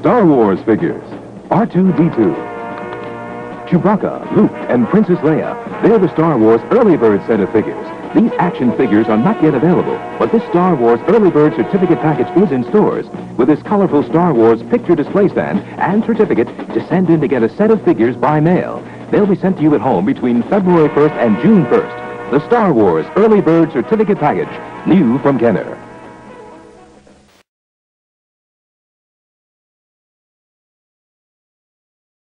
Star Wars figures. R2-D2. Chewbacca, Luke, and Princess Leia. They're the Star Wars Early Bird set of figures. These action figures are not yet available, but this Star Wars Early Bird certificate package is in stores with this colorful Star Wars picture display stand and certificate to send in to get a set of figures by mail. They'll be sent to you at home between February 1st and June 1st. The Star Wars Early Bird certificate package, new from Kenner.